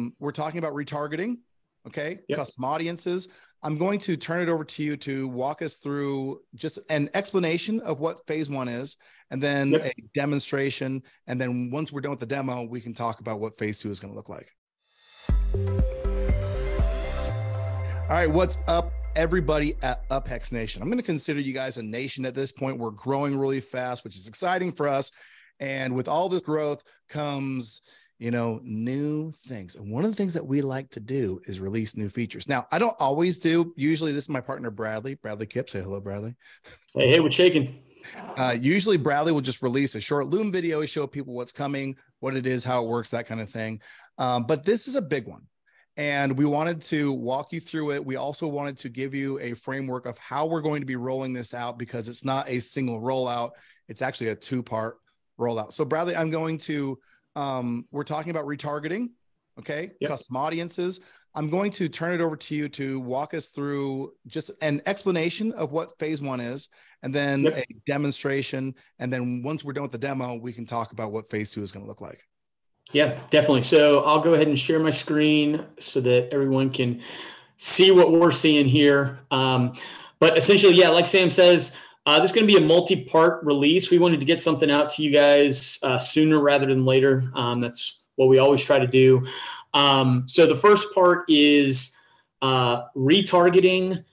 Mm, we're talking about retargeting, okay, Yep. custom audiences. I'm going to turn it over to you to walk us through just an explanation of what phase one is, and then Yep. a demonstration. And then once we're done with the demo, we can talk about what phase two is going to look like. All right, what's up, everybody at UpHex Nation? I'm going to consider you guys a nation at this point. We're growing really fast, which is exciting for us. And with all this growth comes, you know, new things. And one of the things that we like to do is release new features. Now, I don't always do. Usually, this is my partner Bradley. Bradley Kipp, say hello, Bradley. Hey, hey, what's shaking? Uh, usually, Bradley will just release a short Loom video, show people what's coming, what it is, how it works, that kind of thing. Um, but this is a big one. And we wanted to walk you through it. We also wanted to give you a framework of how we're going to be rolling this out because it's not a single rollout, it's actually a two part rollout. So, Bradley, I'm going to, um, we're talking about retargeting, okay, Yep. custom audiences. I'm going to turn it over to you to walk us through just an explanation of what phase one is, and then Yep. a demonstration. And then once we're done with the demo, we can talk about what phase two is going to look like. Yeah, definitely. So I'll go ahead and share my screen so that everyone can see what we're seeing here. Um, but essentially, yeah, like Sam says, uh, this is going to be a multi-part release. We wanted to get something out to you guys uh, sooner rather than later. Um, that's what we always try to do. Um, so the first part is uh, retargeting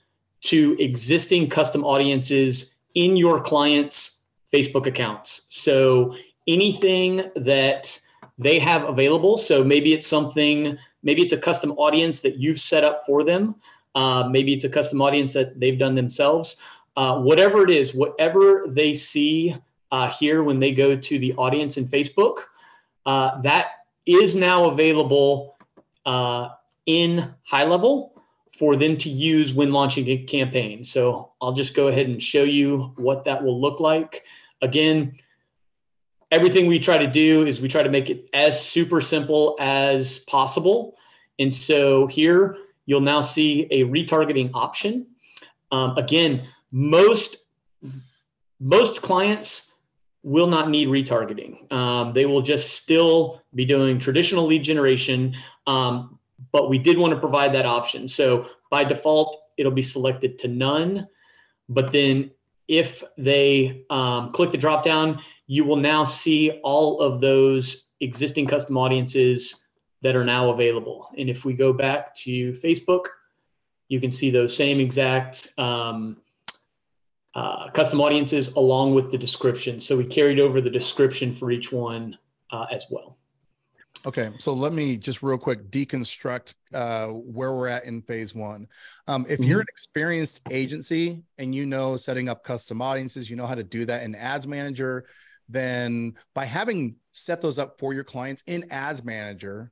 to existing custom audiences in your clients' Facebook accounts. So anything that they have available. So maybe it's something, maybe it's a custom audience that you've set up for them. Uh, maybe it's a custom audience that they've done themselves. Uh, whatever it is, whatever they see uh, here when they go to the audience in Facebook, uh, that is now available uh, in HighLevel for them to use when launching a campaign. So I'll just go ahead and show you what that will look like. Again, everything we try to do is we try to make it as super simple as possible. And so here you'll now see a retargeting option. Um, again, most most clients will not need retargeting. Um, they will just still be doing traditional lead generation, um, but we did want to provide that option. So by default, it'll be selected to none. But then if they um, click the drop down, you will now see all of those existing custom audiences that are now available. And if we go back to Facebook, you can see those same exact um, uh, custom audiences along with the description. So we carried over the description for each one uh, as well. Okay, so let me just real quick deconstruct uh, where we're at in phase one. Um, if you're an experienced agency and you know setting up custom audiences, you know how to do that in Ads Manager, then by having set those up for your clients in Ads Manager,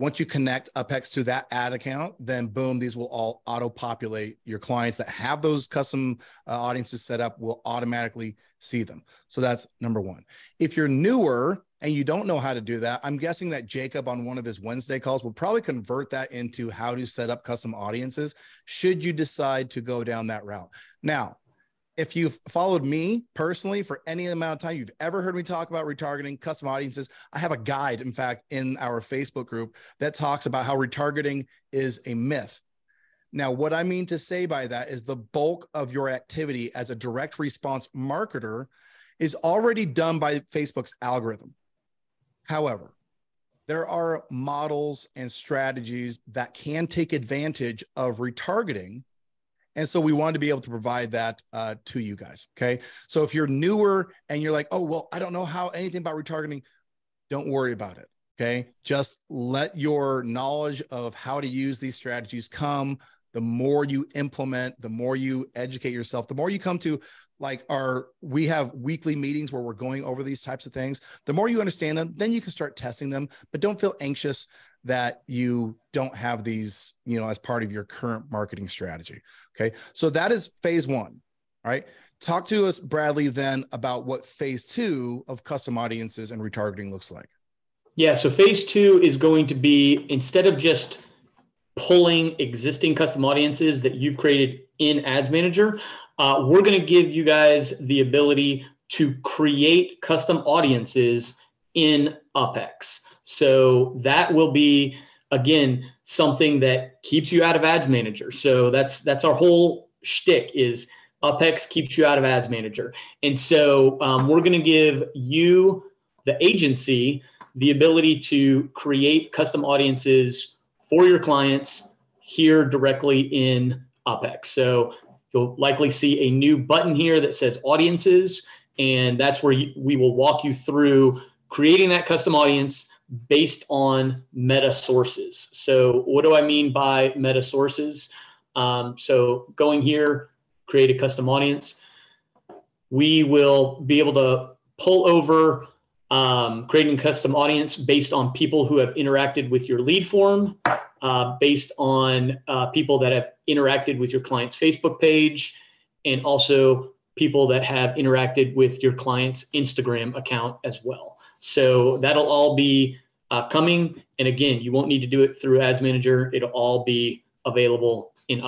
once you connect UpHex to that ad account, then boom, these will all auto populate. Your clients that have those custom uh, audiences set up will automatically see them. So that's number one. If you're newer and you don't know how to do that, I'm guessing that Jacob on one of his Wednesday calls will probably convert that into how to set up custom audiences should you decide to go down that route. Now, if you've followed me personally for any amount of time, you've ever heard me talk about retargeting custom audiences. I have a guide, in fact, in our Facebook group that talks about how retargeting is a myth. Now, what I mean to say by that is the bulk of your activity as a direct response marketer is already done by Facebook's algorithm. However, there are models and strategies that can take advantage of retargeting and so we wanted to be able to provide that uh, to you guys. Okay. So if you're newer and you're like, oh, well, I don't know how anything about retargeting, don't worry about it. Okay. Just let your knowledge of how to use these strategies come. The more you implement, the more you educate yourself, the more you come to like our, we have weekly meetings where we're going over these types of things. The more you understand them, then you can start testing them, but don't feel anxious that you don't have these, you know, as part of your current marketing strategy. Okay. So that is phase one. All right. Talk to us, Bradley, then about what phase two of custom audiences and retargeting looks like. Yeah. So phase two is going to be instead of just pulling existing custom audiences that you've created in Ads Manager, uh, we're going to give you guys the ability to create custom audiences in UpHex. So that will be again something that keeps you out of ads manager so that's that's our whole shtick is UpHex keeps you out of ads manager and so um, we're going to give you the agency the ability to create custom audiences for your clients here directly in UpHex. So you'll likely see a new button here that says audiences, and that's where we will walk you through creating that custom audience based on meta sources. So what do I mean by meta sources? Um, so going here, create a custom audience. We will be able to pull over um, creating custom audience based on people who have interacted with your lead form, uh, based on uh, people that have interacted with your client's Facebook page, and also people that have interacted with your client's Instagram account as well. So that'll all be uh, coming. And again, you won't need to do it through Ads Manager. It'll all be available in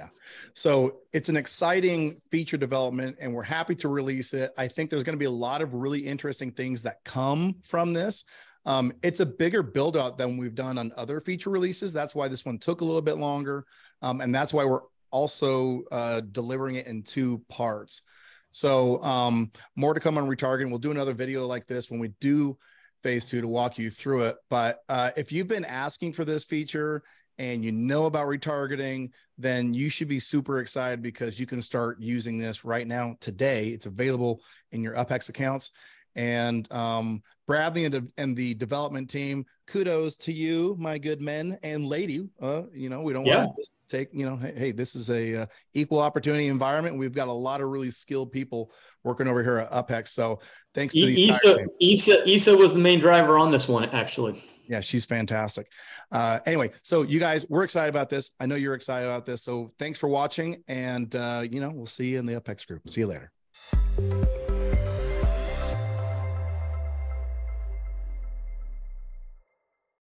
UpHex. So it's an exciting feature development, and we're happy to release it. I think there's going to be a lot of really interesting things that come from this. Um, it's a bigger build out than we've done on other feature releases. That's why this one took a little bit longer. Um, and that's why we're also uh, delivering it in two parts. So um, more to come on retargeting. We'll do another video like this when we do phase two to walk you through it. But uh, if you've been asking for this feature and you know about retargeting, then you should be super excited because you can start using this right now today. It's available in your UpHex accounts. And um, Bradley and, and the development team, kudos to you, my good men and lady. Uh, you know, we don't yeah. want to take, you know, hey, hey this is a uh, equal opportunity environment. We've got a lot of really skilled people working over here at UpHex. So thanks to e- Isa, Isa, Isa was the main driver on this one, actually yeah, she's fantastic. Uh, anyway, so you guys, we're excited about this. I know you're excited about this. So thanks for watching, and uh, you know, we'll see you in the UpHex group. See you later.